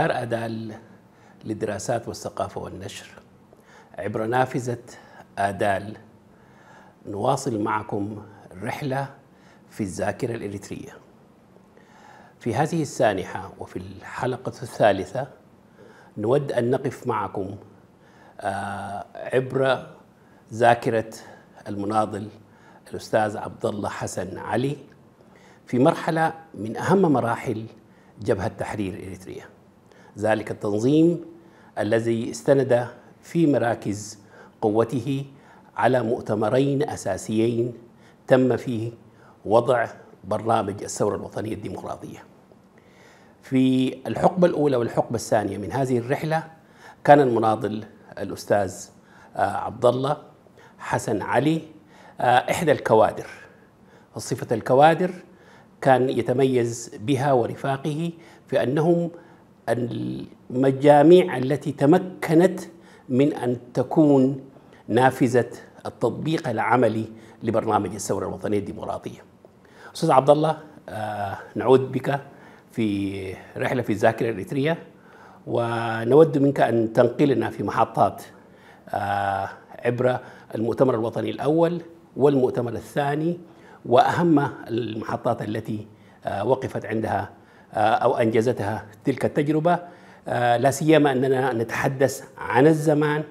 دار آدال للدراسات والثقافة والنشر. عبر نافذة آدال نواصل معكم رحلة في الذاكرة الإريترية. في هذه السانحة وفي الحلقة الثالثة نود أن نقف معكم آه، عبر ذاكرة المناضل الأستاذ عبد الله حسن علي في مرحلة من أهم مراحل جبهة تحرير إريتريا ذلك التنظيم الذي استند في مراكز قوته على مؤتمرين أساسيين تم فيه وضع برنامج الثورة الوطنية الديمقراطية. في الحقبة الأولى والحقبة الثانية من هذه الرحلة كان المناضل الأستاذ آه، عبد الله حسن علي آه، إحدى الكوادر. صفة الكوادر كان يتميز بها ورفاقه في أنهم المجاميع التي تمكنت من أن تكون نافذة التطبيق العملي لبرنامج الثورة الوطنية الديمقراطية. أستاذ عبد الله آه، نعود بك في رحلة في الذاكرة الإريترية ونود منك أن تنقلنا في محطات آه، عبر المؤتمر الوطني الأول والمؤتمر الثاني وأهم المحطات التي آه، وقفت عندها أو أنجزتها تلك التجربة. لا سيما أننا نتحدث عن الزمان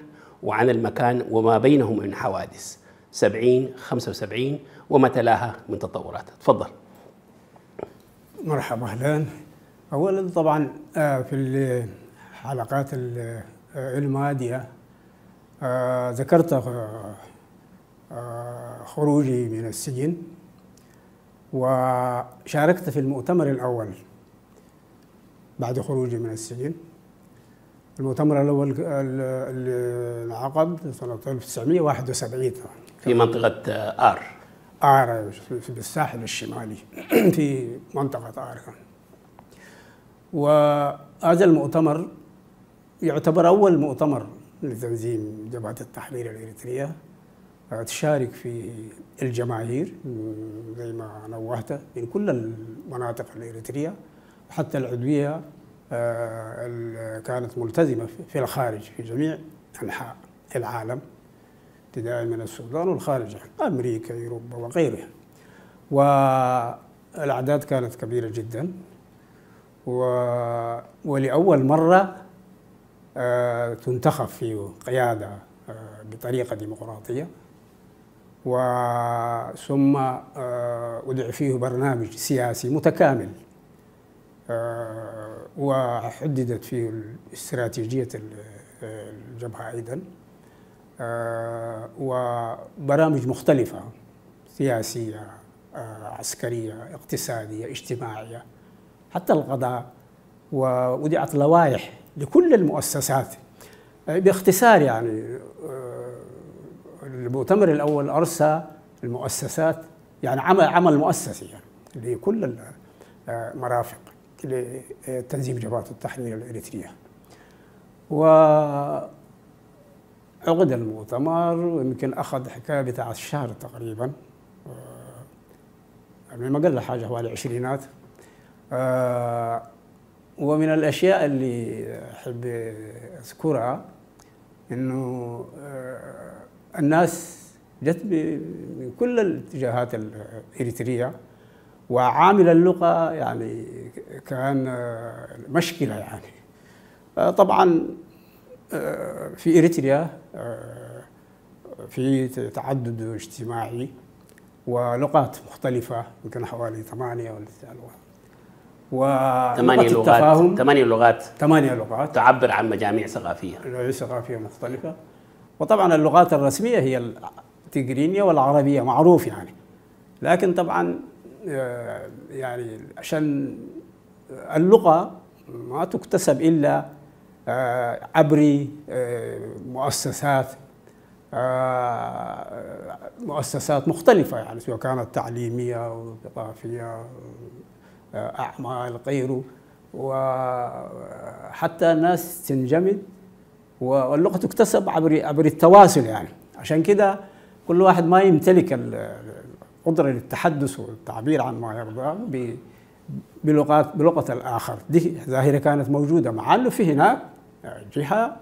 وعن المكان وما بينهم من حوادث. 70 75 وما تلاها من تطورات. تفضل. مرحبا أهلا. اولا طبعا آه، في الحلقات الماضية آه، ذكرت آه، خروجي من السجن وشاركت في المؤتمر الأول. بعد خروجي من السجن. المؤتمر الأول اللي انعقد سنة 1971 في منطقة آر. آر في الساحل الشمالي. في منطقة آر وهذا المؤتمر يعتبر أول مؤتمر لتنظيم جبهة التحرير الإريترية. تشارك في الجماهير زي ما نوهت من كل المناطق الإريترية. وحتى العضوية كانت ملتزمة في الخارج في جميع أنحاء العالم ابتداء من السودان والخارج أمريكا أوروبا وغيرها. والأعداد كانت كبيرة جدا. و... ولأول مرة آه تنتخب في قيادة آه بطريقة ديمقراطية. وثم آه وضع فيه برنامج سياسي متكامل. آه وحددت فيه استراتيجيه الجبهة أيضا. آه وبرامج مختلفة سياسية آه عسكرية اقتصادية اجتماعية حتى القضاء ووضعت لوائح لكل المؤسسات. آه باختصار يعني المؤتمر الأول أرسى المؤسسات يعني عمل عمل مؤسسي يعني لكل المرافق لتنظيم جبهات التحرير الإريترية. و عقد المؤتمر ويمكن أخذ حكاية بتاع الشهر تقريبا. يعني ما قل حاجة حوالي عشرينات. ومن الأشياء اللي أحب أذكرها إنه الناس جت من كل الاتجاهات الإريترية وعامل اللغة يعني كأن مشكلة يعني. طبعا في إريتريا في تعدد اجتماعي ولغات مختلفة يمكن حوالي ثمانية ولا تسع لغات. ثمانية لغات ثمانية لغات. ثمانية لغات. تعبر عن مجاميع ثقافية. مجاميع ثقافية مختلفة. وطبعا اللغات الرسمية هي التجرينية والعربية معروف يعني. لكن طبعا يعني عشان اللغة ما تكتسب إلا عبر مؤسسات مؤسسات مختلفة. يعني سواء كانت تعليمية أو ثقافية أعمال غيره. وحتى الناس تنجمد واللغة تكتسب عبر عبر التواصل يعني. عشان كده كل واحد ما يمتلك القدرة للتحدث والتعبير عن ما يرضاه بلغات بلغة الآخر. دي ظاهرة كانت موجودة مع أنه في هناك جهة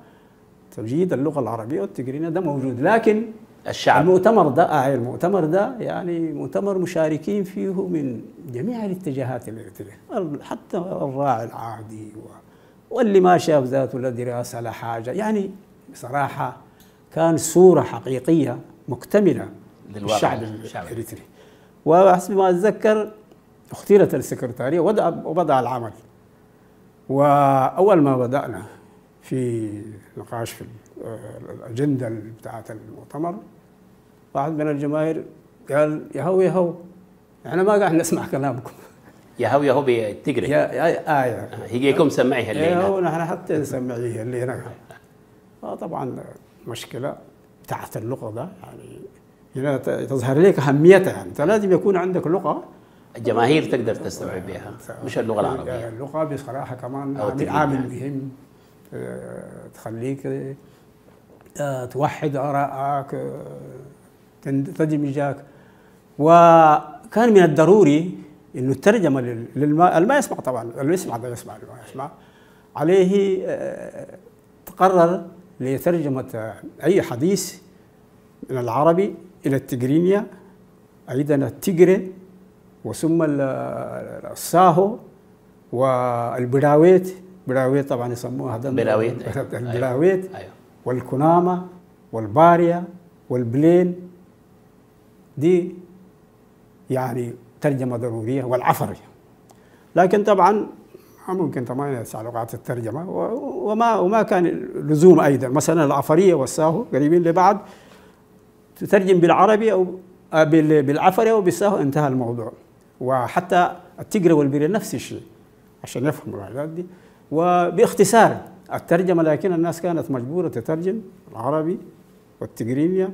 تجيد اللغة العربية والتجرينية ده موجود. لكن الشعب. المؤتمر ده آه المؤتمر ده يعني مؤتمر مشاركين فيه من جميع الاتجاهات الارتدادية حتى الراعي العادي واللي ما شاف ذاته لا دراسة لا حاجة. يعني بصراحة كان صورة حقيقية مكتملة للواقع. للشعب الشعبي. وحسب ما أتذكر اختيرت السكرتارية وبدأ وبدأ العمل. وأول ما بدأنا في نقاش في ال- الأجندة بتاعة المؤتمر واحد من الجماهير قال يا هو يا هو إحنا ما قاعد نسمع كلامكم. يا هو يا هو بالتجري يا يا آية هيجيكم سمعي يا الليلة هو نحن حتى نسمعيه اللي هنا طبعا مشكلة بتاعت اللغة ده يعني هنا ت- تظهر لك أهميتها. يعني أنت لازم يكون عندك لغة. الجماهير تقدر تستوعب بها مش اللغة العربية. اللغة بصراحة كمان أو عامل, التجريد عامل يعني. مهم. آه، تخليك آه، توحد آرائك آه، تدمجك وكان من الضروري إنه الترجمة لل- للما ما يسمع طبعا اللي يسمع ده يسمع اللي ما يسمع. عليه تقرر لترجمة أي حديث من العربي إلى التجرينيا أيضا التجري وثم ال- الساهو والبراويت. براويت طبعا يسموها هذا براويت، أيوة. البراويت أيوه. والكنامة والباريا والبلين. دي يعني ترجمة ضرورية والعفري لكن طبعا ممكن طبعا يسع لغات الترجمة وما وما كان لزوم أيضا. مثلا العفرية والساهو قريبين لبعض. تترجم بالعربي أو آه، بال- بالعفري أو بالساهو انتهى الموضوع. وحتى التجري والبري نفس الشيء عشان يفهموا الحاجات دي. وباختصار الترجمة لكن الناس كانت مجبورة تترجم العربي والتجرينيا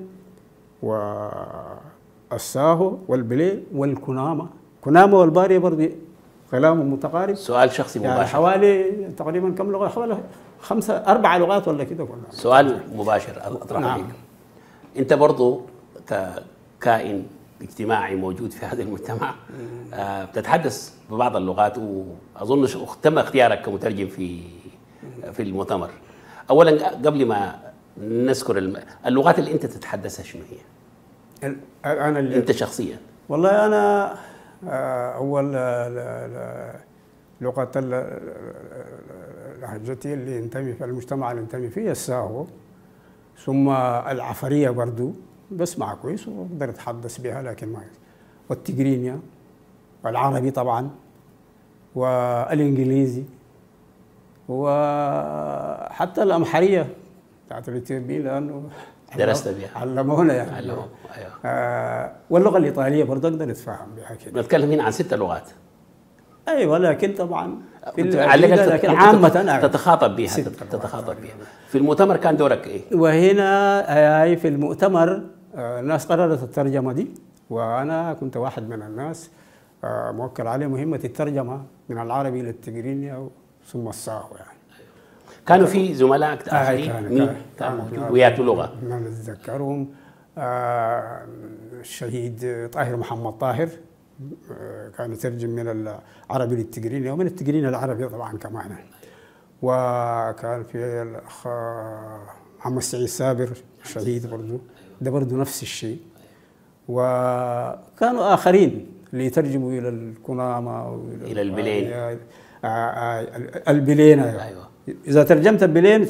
والساهو والبلي والكنامة. كنامة والبارية برضه كلامهم متقارب. سؤال شخصي يعني مباشر. حوالي تقريبا كم لغة؟ حوالي خمسة أربع لغات ولا كده كلها سؤال مباشر أطرحه نعم. انت برضو ككائن اجتماعي موجود في هذا المجتمع آه، بتتحدث ببعض اللغات واظن تم اختيارك كمترجم في في المؤتمر. اولا قبل ما نذكر اللغات اللي أنت تتحدثها شنو هي؟ أنا اللي أنت شخصيا. والله أنا آه، أول آه، لغة لهجتي اللي ينتمي في المجتمع اللي ينتمي فيه الساهو. ثم العفريه برضو بسمع كويس وأقدر أتحدث بها لكن ما والتجرينيا والعربي طبعا والإنجليزي وحتى الأمحرية بتاعت الاثيوبيين لأنه درست بها. علمونا يعني علموا. أيوه آه واللغة الإيطالية برضه أقدر أتفاهم بها كده نتكلم هنا عن ست لغات أيوه لكن طبعا في عليك لكن أعرف. تتخاطب بها تتخاطب بها في المؤتمر كان دورك إيه؟ وهنا هاي في المؤتمر آه، الناس قررت الترجمة دي وأنا كنت واحد من الناس آه، موكل عليه مهمة الترجمة من العربي للتجريني ثم الصاهو يعني. كانوا في زملائك آه، آخرين؟ مين؟ كان- كان وياتوا لغة. من نتذكرهم. آه، الشهيد طاهر محمد طاهر. آه، كان يترجم من العربي للتجريني ومن التجريني العربي طبعا كمان وكان في الأخ محمد سعيد سابر شهيد برضو ده برضو نفس الشيء وكانوا آخرين اللي يترجموا إلى الكنامه إلى البلين. آه، آه، آه، البلين أيوة. أيوة. إذا ترجمت البلين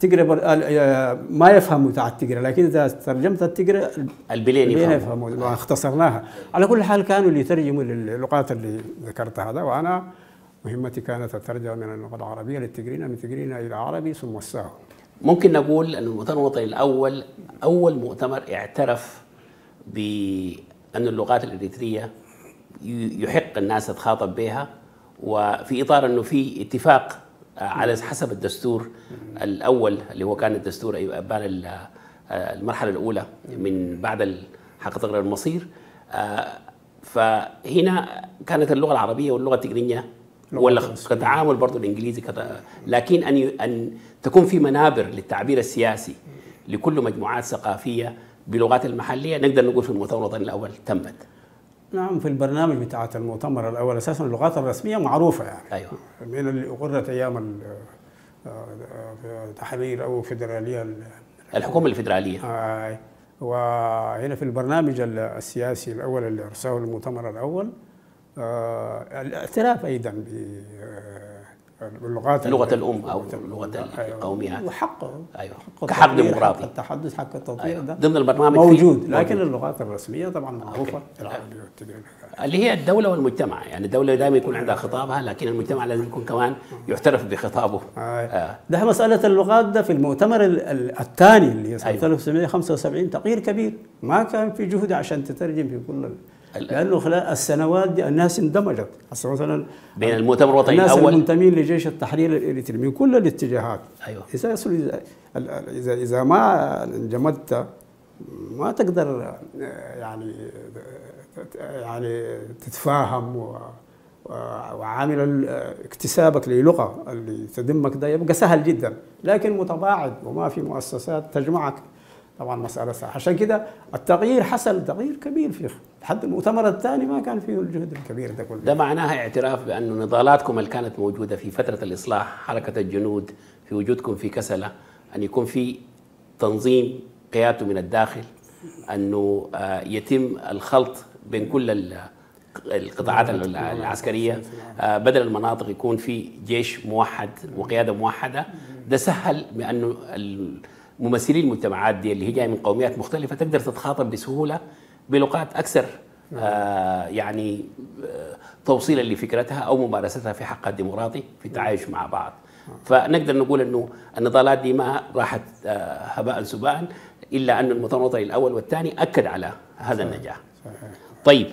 تقرا بر- ما يفهموا بتاع التقرا لكن إذا ترجمت التقرا البلين يفهموا. يفهموا اختصرناها. على كل حال كانوا اللي يترجموا للغات اللي ذكرتها هذا وأنا مهمتي كانت الترجمه من اللغة العربية للتجرينه من تجرينه إلى عربي ثم الساهو ممكن نقول أن المؤتمر الوطني الأول أول مؤتمر اعترف بان اللغات الإريترية يحق الناس تتخاطب بها وفي إطار أنه في اتفاق على حسب الدستور الأول اللي هو كان الدستور أيوة- آه، المرحلة الأولى من بعد حق تقرير المصير. آه، فهنا كانت اللغة العربية واللغة التجرينيه ولا كتعامل برضه الإنجليزي كت... لكن أن ي... أن تكون في منابر للتعبير السياسي لكل مجموعات ثقافية بلغات المحلية نقدر نقول في المؤتمر الوطني الأول تمت. نعم في البرنامج بتاعة المؤتمر الأول أساسا اللغات الرسمية معروفة يعني. أيوه. من اللي أقرت أيام ال- آه، التحرير أو فيدرالية ال- الحكومة الفدراليه آه، وهنا في البرنامج ال- السياسي الأول اللي أرساه المؤتمر الأول آه، الاعتراف ب- آه، باللغات لغة الأم أو لغة لغة أيوة. القوميات. وحقه أيوه. حق كحق التطوير، ديمقراطي حق التحدث حق التطوير أيوة. ده ضمن البرنامج في- موجود. لكن اللغات الرسمية طبعا العربية والتجريبية اللي هي الدولة والمجتمع. يعني الدولة دائما يكون عندها خطابها لكن المجتمع لازم يكون كمان يعترف بخطابه. آه. ده مسألة اللغات ده في المؤتمر ال- ال- الثاني اللي هي سنة أيوة. 1975 تغيير كبير. ما كان في جهد عشان تترجم في كل لأنه خلال السنوات دي الناس اندمجت. هسه مثلا بين المؤتمر الوطني الناس الأول. المنتمين لجيش التحرير الإريتري من كل الاتجاهات. أيوه. إذا ال- ال- إذا ما انجمدت ما تقدر يعني يعني تتفاهم و وعامل اكتسابك للغة اللي تدمك ده يبقى سهل جدا. لكن متباعد وما في مؤسسات تجمعك. طبعا مسألة سهله عشان كده التغيير حصل تغيير كبير في لحد المؤتمر الثاني ما كان فيه الجهد الكبير ده كله. ده معناها اعتراف بأن نضالاتكم اللي كانت موجودة في فترة الإصلاح حركة الجنود في وجودكم في كسلة أن يكون في تنظيم قيادته من الداخل أنه آه، يتم الخلط بين كل ال- القطاعات ال- العسكرية. آه، بدل المناطق يكون في جيش موحد وقيادة موحدة. ده سهل بأنه الممثلين المجتمعات دي اللي هي جاية من قوميات مختلفة تقدر تتخاطب بسهولة بلغات أكثر آه، يعني آه، توصيلا لفكرتها أو ممارستها في حقها الديمقراطي في التعايش مع بعض. فنقدر نقول إنه النضالات دي ما راحت آه، هباء سباء إلا أن المؤتمر الوطني الأول والثاني أكد على هذا النجاح. طيب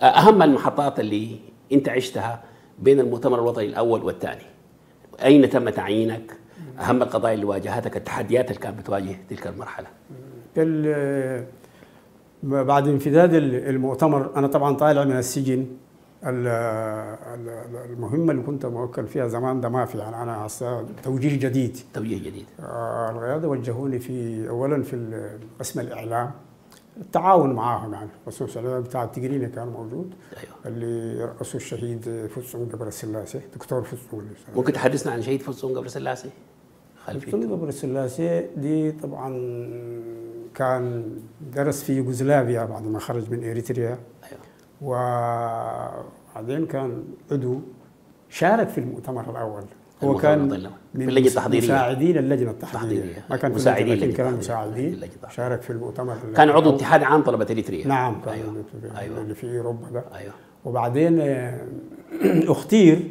آه، أهم المحطات اللي أنت عشتها بين المؤتمر الوطني الأول والثاني أين تم تعيينك؟ أهم القضايا اللي واجهتك التحديات اللي كانت بتواجه تلك المرحلة. ال- بعد انفداد ال- المؤتمر أنا طبعا طالع من السجن. ال- ال- المهمة اللي كنت موكل فيها زمان ده ما في يعني أنا توجيه جديد. توجيه جديد. آه، القيادة وجهوني في اولا في قسم الإعلام التعاون معاهم يعني خصوصا الإعلام بتاع التجريني كان موجود. أيوه. اللي رأسه الشهيد فوتسوم قبري سلاسي دكتور فوتسوم ممكن تحدثنا عن شهيد فوتسوم قبري سلاسي فوتسوم قبري سلاسي دي طبعا كان درس في يوغوسلافيا بعد ما خرج من إريتريا. أيوه. وبعدين كان عضو شارك في المؤتمر الأول. هو كان من اللجنة التحضيرية. مساعدين اللجنة التحضيرية. ما كان في مساعدين لكن كان. مساعدين. شارك في المؤتمر كان عضو. اتحاد عام طلبة إريتريا. نعم كان في- أيوه. اللي في أوروبا ده. أيوه. وبعدين آه، أختير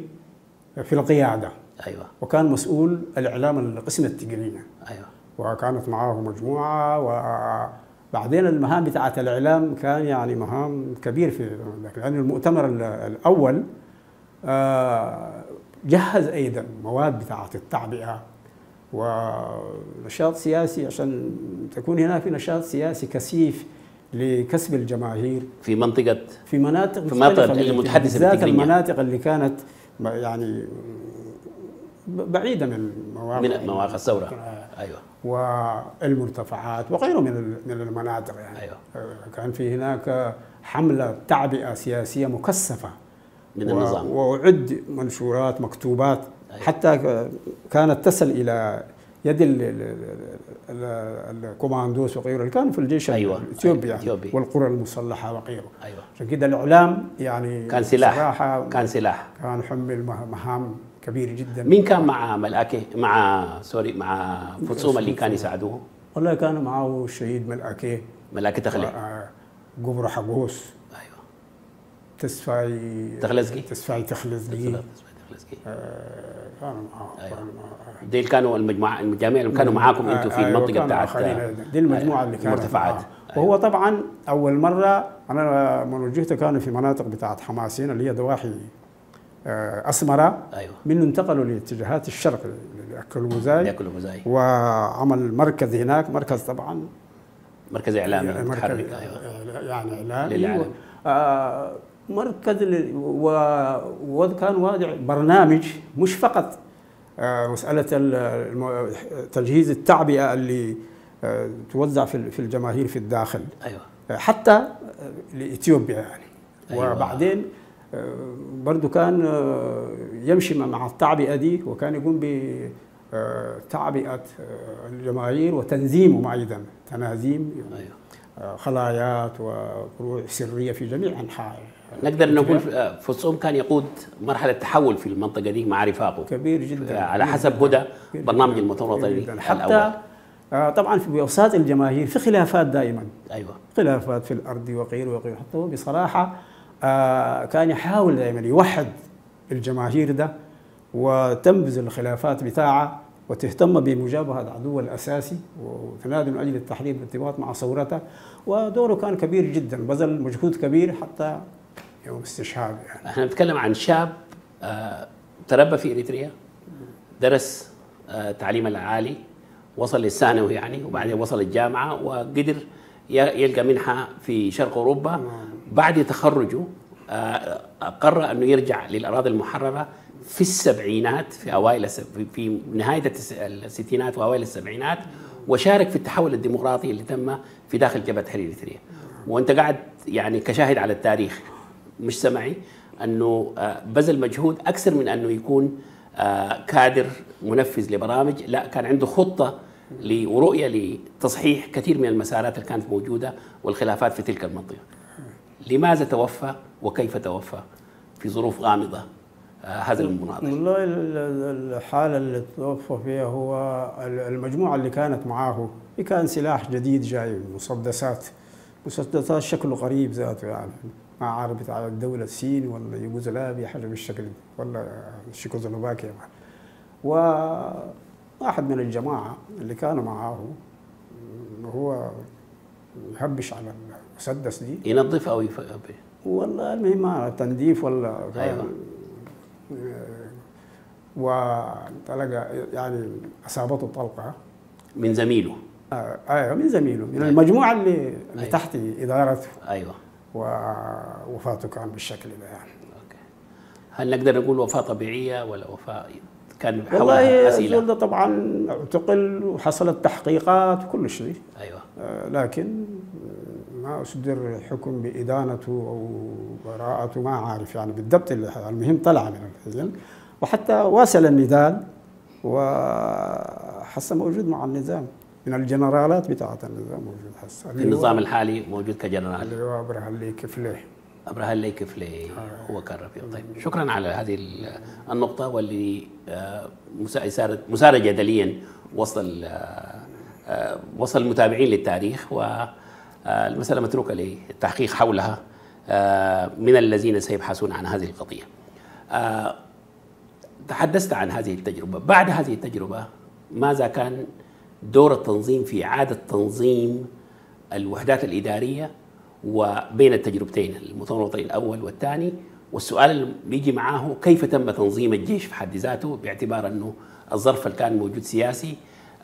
في القيادة. أيوه. وكان مسؤول الإعلام القسم التقنية. أيوه. وكانت معاه مجموعة وبعدين المهام بتاعت الإعلام كان يعني مهام كبير في ذاك لأن المؤتمر ال- الأول آه، جهز أيضا مواد بتاعت التعبئة ونشاط سياسي عشان تكون هنا في نشاط سياسي كثيف لكسب الجماهير. في منطقة في مناطق في مناطق مختلفة من- المتحدثة بالذات. المناطق اللي كانت يعني ب- بعيدة من مواقع من مواقع الثورة. أيوه. والمرتفعات وغيره من من المناطق يعني. أيوة. آه، كان في هناك حملة تعبئة سياسية مكثفة. من النظام. وأعد منشورات مكتوبات أيوة. حتى كانت تصل إلى يد ال- ال- ال- ال- الكوماندوس وغيره اللي كانوا في الجيش أيوة. الإثيوبي يعني. الإثيوبي. والقوى المسلحة وغيره. أيوه. عشان كده الإعلام يعني كان سلاح. كان سلاح. كان حمل مه- مهام كبيره جدا. مين كان مع ملاكي مع سوري مع فوتسوم اللي كان يساعدوه؟ والله كان معه الشهيد ملأكي ملاكي تخلي آه، قبر حقوس. أيوه. تسفاي تخلزقي؟ تسفاي تخلزقي. آه، كانوا أيوة. كانوا ديل كانوا المجموعة الجميع اللي كانوا معاكم أنتم في آه، المنطقة وكانوا بتاعت. دي المجموعة اللي كانت المرتفعات. معه. وهو طبعا أول مرة أنا من وجهته كانوا في مناطق بتاعت حماسين اللي هي ضواحي اسمره أيوه. منه انتقلوا لاتجاهات الشرق لأكلوزاي بياكلوا غزاي وعمل مركز هناك مركز طبعا. مركز إعلامي يعني مركز متحرك أيوه. يعني إعلامي. للإعلام. آه مركز ل- و- وكان واضع برنامج مش فقط آه مسألة تجهيز التعبئة اللي آه توزع في ال- في الجماهير في الداخل. أيوه. آه، حتى آه، لإثيوبيا يعني. أيوة. وبعدين آه، برضو كان آه، يمشي مع التعبئة دي وكان يقوم بتعبئة الجماهير وتنظيمهم أيضا تنازيم أيوه. آه، خلايات وفروع سرية في جميع أنحاء نقدر نقول آه، فصوم كان يقود مرحلة تحول في المنطقة دي مع رفاقه. كبير جدا على حسب هدى برنامج جداً. الأول. حتى آه، طبعا في اوساط الجماهير في خلافات دائما. أيوه. خلافات في الأرض وغيره وغيره. بصراحة آه، كان يحاول دائما يوحد الجماهير ده وتنبذ الخلافات بتاعه وتهتم بمجابهة العدو الأساسي وتنادي من أجل التحرير والارتباط مع ثورته ودوره كان كبير جدا بذل مجهود كبير حتى يوم استشهاده يعني. إحنا نتكلم عن شاب آه، تربى في إريتريا درس آه، تعليم العالي وصل للثانوي يعني وبعدين وصل الجامعة وقدر يلقى منحة في شرق أوروبا. بعد تخرجه آه، قرر أنه يرجع للأراضي المحررة في السبعينات في أوائل في- نهاية الستينات وأوائل السبعينات وشارك في التحول الديمقراطي اللي تم في داخل جبهة تحرير اريتريا وأنت قاعد يعني كشاهد على التاريخ مش سمعي أنه آه، بذل مجهود أكثر من أنه يكون آه، كادر منفذ لبرامج لا كان عنده خطة ورؤية لتصحيح كثير من المسارات اللي كانت موجودة والخلافات في تلك المنطقة. لماذا توفى وكيف توفى في ظروف غامضة؟ آه، هذا المناضل؟ والله ال- ال- الحالة اللي توفى فيها هو ال- المجموعة اللي كانت معاه كان سلاح جديد جاي مسدسات مسدسات شكله غريب ذاته يعني. ما عارف بتاع الدولة الصين ولا يوغوسلافيا حاجة بالشكل ولا تشيكوسلوفاكيا وواحد من الجماعة اللي كانوا معاه هو يهبش على المسدس دي ينظف أو يف... والله المهم ما تنظيف ولا أيوة. وتلقى يعني أصابته طلقة. من زميله. آه، أيوه من زميله. من المجموعة اللي, اللي أيوة. تحت ادارته أيوه. ووفاته كان بالشكل ده يعني. أوكي. هل نقدر نقول وفاة طبيعية ولا وفاة كان والله أسئلة؟ ده طبعا اعتقل وحصلت تحقيقات وكل شيء. أيوه. آه، لكن ما أصدر حكم بإدانته أو براءته ما عارف يعني بالضبط اللي- المهم طلع من السجن وحتى واصل النضال وحسه موجود مع النظام من الجنرالات بتاعت النظام موجود في النظام الحالي موجود كجنرال. اللي هو إبراهيم لي كفله إبراهيم الليكف لي هو كان رفيق. طيب شكرا على هذه ال- النقطة واللي آه، مسا- سارت مسارة جدليا وصل آه، آه، وصل المتابعين للتاريخ. والمسألة متروكة للتحقيق حولها آه، من الذين سيبحثون عن هذه القضية. آه، تحدثت عن هذه التجربة بعد هذه التجربة ماذا كان دور التنظيم في إعادة تنظيم الوحدات الإدارية وبين التجربتين الوطني الأول والثاني والسؤال اللي بيجي معاه كيف تم تنظيم الجيش في حد ذاته باعتبار أنه الظرف اللي كان موجود سياسي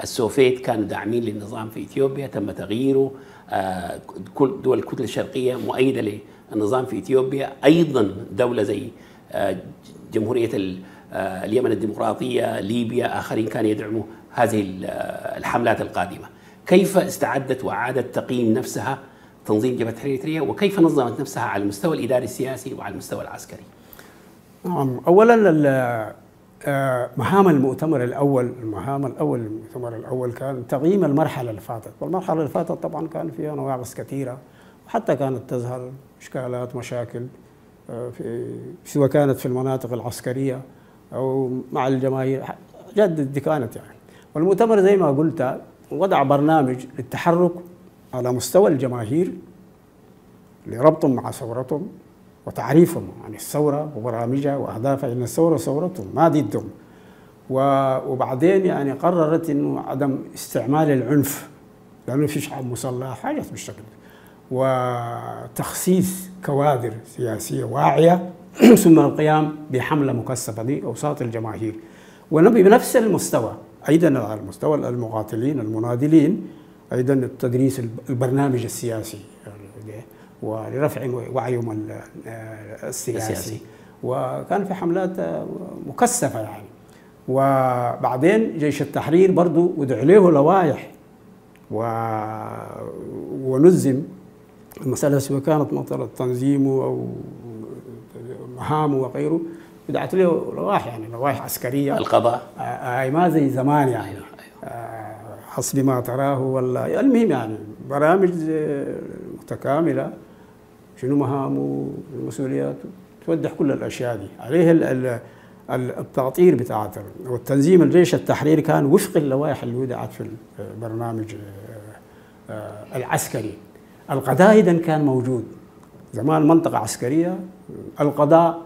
السوفيت كانوا داعمين للنظام في إثيوبيا تم تغييره. آه، كل دول الكتله الشرقية مؤيدة للنظام في إثيوبيا. أيضا دولة زي آه، جمهورية آه، اليمن الديمقراطية ليبيا آخرين كانوا يدعموا هذه ال- الحملات القادمة. كيف استعدت واعادت تقييم نفسها تنظيم جبهة تحرير اريتريا وكيف نظمت نفسها على المستوى الإداري السياسي وعلى المستوى العسكري؟ نعم. اولا آه، مهام المؤتمر الأول المهام الأول المؤتمر الأول كان تقييم المرحلة اللي فاتت. والمرحلة اللي فاتت طبعا كان فيها نواقص كثيرة وحتى كانت تظهر إشكالات مشاكل آه، في سواء كانت في المناطق العسكرية أو مع الجماهير جد دي كانت يعني. والمؤتمر زي ما قلت وضع برنامج للتحرك على مستوى الجماهير لربطهم مع ثورتهم. وتعريفهم عن الثورة وبرامجها وأهدافها إن الثورة ثورتهم ما ضدهم. وبعدين يعني قررت إنه عدم استعمال العنف لأنه في شعب مسلح حاجات بالشكل. وتخصيص كوادر سياسية واعية ثم القيام بحملة مكثفة دي أوساط الجماهير. ونبي بنفس المستوى أيضا على المستوى المقاتلين المناضلين أيضا التدريس البرنامج السياسي. يعني ولرفع وعيهم ال- السياسي. السياسي. وكان في حملات مكثفة يعني. وبعدين جيش التحرير برضو وضع له لوائح و... ونظم المسألة سواء كانت مسألة تنظيمه أو مهامه وغيره بدعت له لوائح يعني لوائح عسكرية. القضاء. آه، آه، ما زي زمان يعني. أيوة، آه، حسب ما تراه ولا المهم يعني برامج متكاملة. شنو مهامه المسؤوليات توضح كل الأشياء دي. عليه ال- ال- ال- التعطير بتاعت ال- والتنظيم الجيش التحريري كان وفق اللوائح اللي وضعت في البرنامج آه، آه، العسكري. القضاء اذا كان موجود. زمان منطقة عسكرية القضاء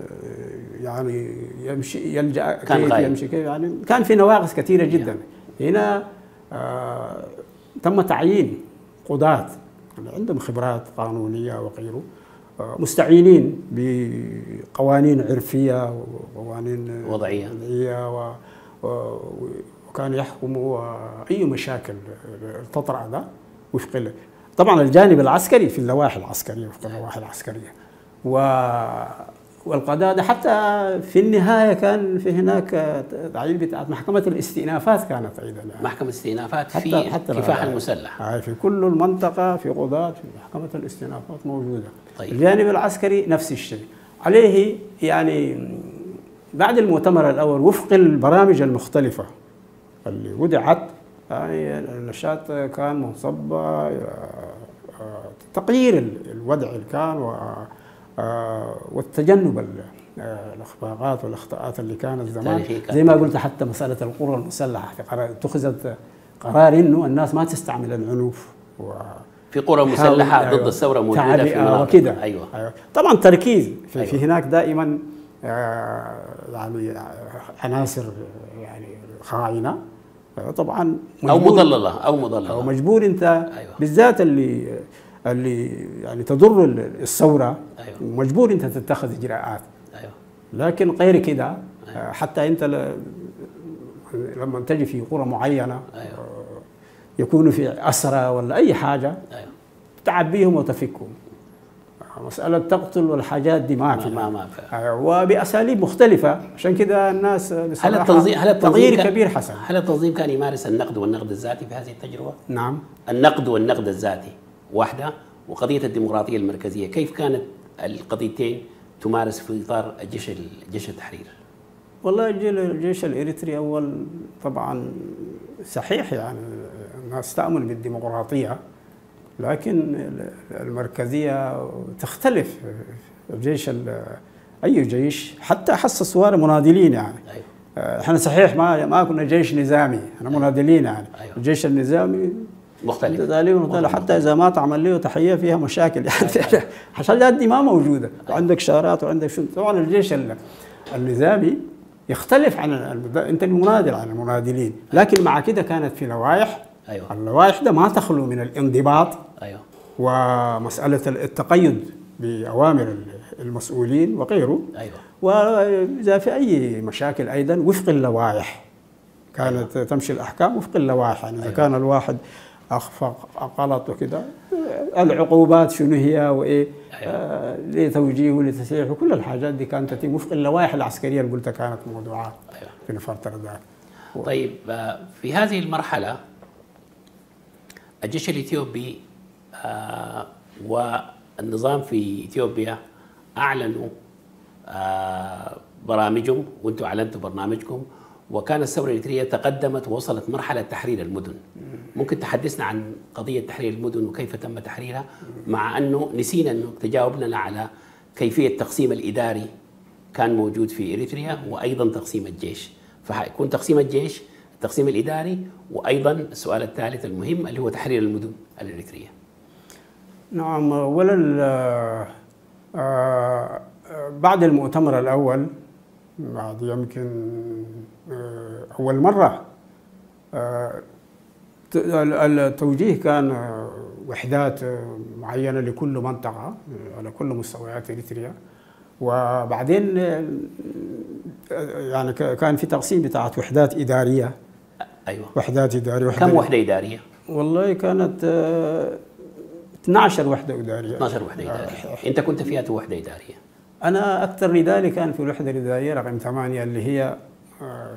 آه، يعني يمشي يلجأ كان كيف. يمشي كيف يعني كان في نواقص كثيرة جدا. هنا آه تم تعيين قضاة. عندهم خبرات قانونية وغيره آه مستعينين بقوانين عرفية وقوانين وضعية. وضعية و و- وكان يحكموا آه، اي مشاكل تطرأ ده وفق طبعا الجانب العسكري في اللوائح العسكرية وفق اللوائح العسكرية و والقضاء ده حتى في النهاية كان في هناك تعيين بتاعت محكمة الاستئنافات كانت أيضا يعني. محكمة استئنافات في حتى كفاح لا- المسلح هاي في كل المنطقة في قضاة في محكمة الاستئنافات موجودة طيب. الجانب العسكري نفس الشيء عليه يعني بعد المؤتمر الأول وفق البرامج المختلفة اللي وضعت يعني النشاط كان منصب آه، آه، ال- الوضع اللي كان و آه، والتجنب ال- آه، الاخفاقات والأخطاءات اللي كانت زمان زي ما قلت حتى مسألة القرى المسلحة في قرار اتخذت قرار إنه الناس ما تستعمل العنف و في قرى حاول- ضد الثورة موجودة في تعبئة مناطق وكده أيوة أيوة. طبعا تركيز في, أيوة. في هناك دائما آه، يعني عناصر يعني خاينة آه، طبعا أو مجبور- مضللة أو أو مجبور أنت أيوة. بالذات اللي اللي يعني تضر الثورة. أيوة. مجبور أنت تتخذ إجراءات. أيوة. لكن غير كده آه، حتى أنت ل- لما تجي في قرى معينة أيوة. يكونوا في أسرى ولا أي حاجة أيوة. تعبيهم وتفكهم. مسألة تقتل والحاجات دي ما في ما ما. أيوة، وبأساليب مختلفة. عشان كده الناس هل التنظيم هل التنظيم تغيير كان- كبير حصل. هل التنظيم كان يمارس النقد والنقد الذاتي في هذه التجربة؟ نعم. النقد والنقد الذاتي. واحدة. وقضية الديمقراطية المركزية كيف كانت القضيتين تمارس في إطار الجيش جيش التحرير؟ والله الجيش الإريتري أول طبعا صحيح يعني الناس تأمل بالديمقراطية لكن ال- المركزية تختلف الجيش ال- أي جيش حتى حس الثوار مناضلين يعني. أيوة. إحنا صحيح ما ما كنا جيش نظامي إحنا مناضلين يعني. أيوة. الجيش النظامي مختلف. مختلفة حتى إذا ما تعمل له تحية فيها مشاكل. يعني الحاجات دي ما موجودة. وعندك شارات وعندك شو. طبعا الجيش ال- النظامي يختلف عن المد... أنت المناضل عن المناضلين. لكن مع كده كانت في لوائح. أيوة. اللوائح ده ما تخلو من الانضباط. أيوة. ومسألة التقيد بأوامر المسؤولين وغيره. أيوة. وإذا في أي مشاكل أيضا وفق اللوائح. كانت تمشي الأحكام وفق اللوائح. يعني إذا أيوة. كان الواحد أخفق غلط وكده العقوبات شنو هي وإيه؟ أيوة. آه لتوجيه ولتسريح وكل الحاجات دي كانت تتم. وفق اللوائح العسكرية اللي قلتها كانت موضوعات أيوة. في الفترة ذاك طيب آه، في هذه المرحلة الجيش الإثيوبي آه، والنظام في إثيوبيا أعلنوا آه، برامجهم وأنتم أعلنتوا برنامجكم وكان الثورة الإريترية تقدمت ووصلت مرحلة تحرير المدن. ممكن تحدثنا عن قضية تحرير المدن وكيف تم تحريرها مع أنه نسينا أنه تجاوب لنا على كيفية التقسيم الإداري كان موجود في إريتريا وأيضا تقسيم الجيش. فحيكون تقسيم الجيش التقسيم الإداري وأيضا السؤال الثالث المهم اللي هو تحرير المدن الإريترية. نعم اولا آه، آه، بعد المؤتمر الأول بعد يمكن آه، ت- ال- التوجيه كان وحدات معينة لكل منطقة على كل مستويات إريتريا. وبعدين يعني كان في تقسيم بتاعت وحدات إدارية. أيوة. وحدات إدارية كم وحدة إدارية؟ والله كانت آه، 12 وحدة إدارية. 12 وحدة إدارية. أنت كنت فيها وحدة إدارية؟ أنا أكثر ندالي كان في الوحدة الإدارية رقم ثمانية اللي هي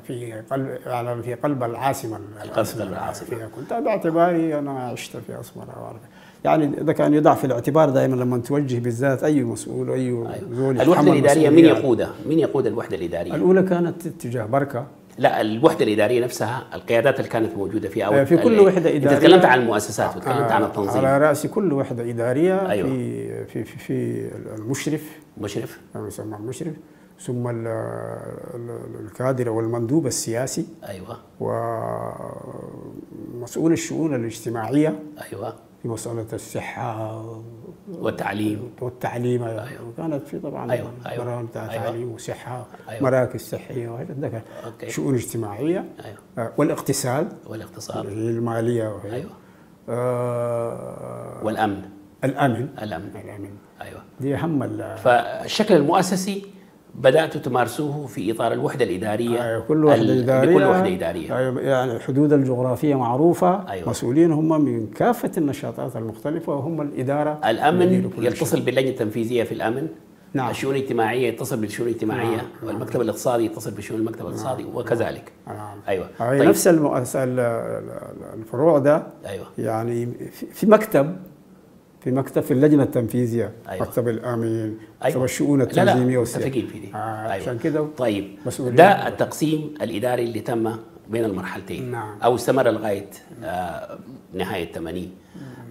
في قلب يعني في قلب العاصمة العاصمة. فيها كنت باعتباري أنا عشت في أسمر يعني إذا كان يضع في الاعتبار دائما لما توجه بالذات أي مسؤول أي. زول الوحدة الإدارية من. يقودها؟ من يقود الوحدة الإدارية؟ الأولى كانت اتجاه بركة لا الوحدة الإدارية نفسها القيادات اللي كانت موجودة فيها في كل ال- وحدة أنت. تكلمت عن المؤسسات وتكلمت عن آه، التنظيم على رأس كل وحدة إدارية أيوة. في في في, في المشرف مشرف يسمى المشرف ثم ال- ال- الكادر والمندوب السياسي أيوه. ومسؤول الشؤون الاجتماعية أيوه. في مسألة الصحة والتعليم. والتعليم. كانت في طبعا أيوة، أيوة، برامج أيوة. تعليم وصحة أيوة. مراكز صحية أوكي. شؤون اجتماعية. أيوه. آه، والاقتصاد. والاقتصاد. المالية وهي. أيوه. آه والأمن. الأمن. الأمن. الأمن. أيوه. دي أهم ال- فالشكل المؤسسي بداتوا تمارسوه في إطار الوحدة الإدارية. آه، كل وحدة ال- إدارية لكل وحدة إدارية. آه، يعني الحدود الجغرافية معروفة أيوة. مسؤولين هم من كافة النشاطات المختلفة وهم الإدارة الأمن يديروا كل يتصل باللجنة التنفيذية في الأمن. نعم. الشؤون الاجتماعية يتصل بالشؤون الاجتماعية. نعم. والمكتب الاقتصادي يتصل بشؤون المكتب الاقتصادي وكذلك. نعم. أيوه. هي نفس المؤسسه ال- ال- الفروع ده. أيوه. يعني في مكتب في مكتب في اللجنة التنفيذية أيوة. مكتب الامين مكتب أيوة. الشؤون التنظيمية والسياسية متفقين في دي آه أيوة. عشان كده طيب. ده التقسيم الإداري اللي تم بين المرحلتين نعم. أو استمر لغاية آه نهاية 80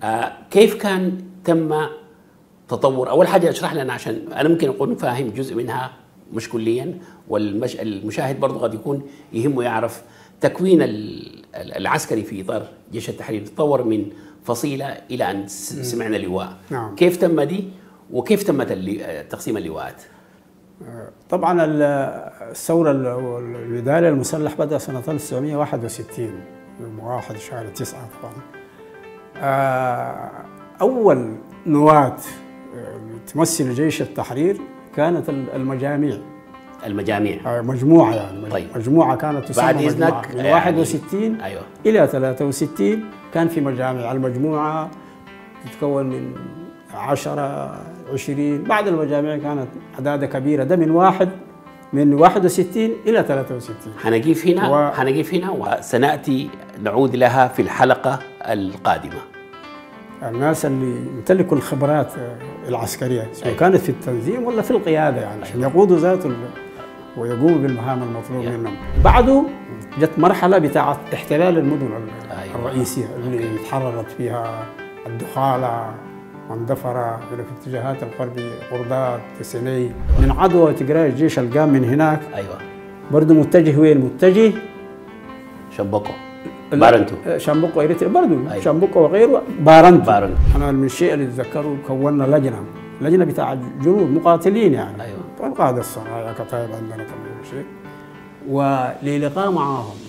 آه كيف كان تم تطور أول حاجة اشرح لنا عشان أنا ممكن أكون فاهم جزء منها مش كليا والمشاهد برضه قد يكون يهمه يعرف تكوين ال- ال- العسكري في إطار جيش التحرير تطور من فصيلة إلى أن سمعنا لواء نعم. كيف تم دي؟ وكيف تمت تقسيم اللواءات؟ طبعا ال- الثورة ال- الاداريه المسلح بدأ سنة 1961 يوم 1 شهر 9 طبعا. آه، أول نواة آه، تمثل جيش التحرير كانت ال- المجاميع. المجاميع. آه، مجموعة يعني طيب. مجموعة كانت تسمى بعد. إذنك، من يعني- 61 أيوه. إلى 63 كان في مجامع المجموعة تتكون من 10 20 بعد المجامع كانت أعداد كبيرة. ده من واحد من 61 إلى 63 حنقيف هنا و- حنقيف هنا وسنأتي نعود لها في الحلقة القادمة. الناس اللي يمتلكوا الخبرات العسكرية سواء أيوة. كانت في التنظيم ولا في القيادة يعني. عشان يقودوا ذاته ويقوموا بالمهام المطلوب أيوة. منهم. بعده جت مرحلة بتاعة احتلال المدن ال- أيوة. الرئيسية اللي تحررت فيها الدخالة مندفرة في الاتجاهات الغربي قردات تسني من عدوى تقراي الجيش القام من هناك. أيوه. برضه متجه وين؟ متجه شبكو بارنتو. شامبوكو برضه أيوة. شامبوكو وغيره. بارنتو. بارنتو. أنا من الشيء اللي اتذكره كونا لجنة. لجنة بتاع جنود مقاتلين يعني. أيوة. والقاده الصنايع كطيب عندنا طبعا شيء. وللقاء معاهم.